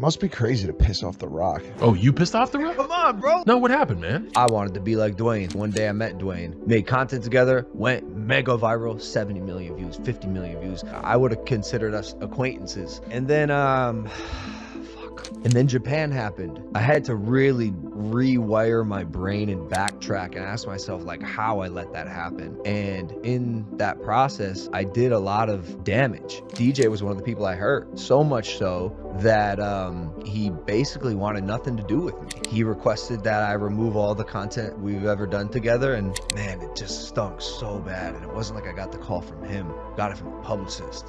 Must be crazy to piss off The Rock. Oh, you pissed off the rock? Come on, bro. No, what happened, man? I wanted to be like Dwayne. One day I met Dwayne, made content together, went mega viral, 70 million views, 50 million views. I would have considered us acquaintances. And then, um, fuck. And then Japan happened. I had to really rewire my brain and backtrack and ask myself, like, how I let that happen. And in that process, I did a lot of damage. DJ was one of the people I hurt, so much so that um, he basically wanted nothing to do with me. He requested that I remove all the content we've ever done together, and man, it just stunk so bad. And it wasn't like I got the call from him, got it from a publicist.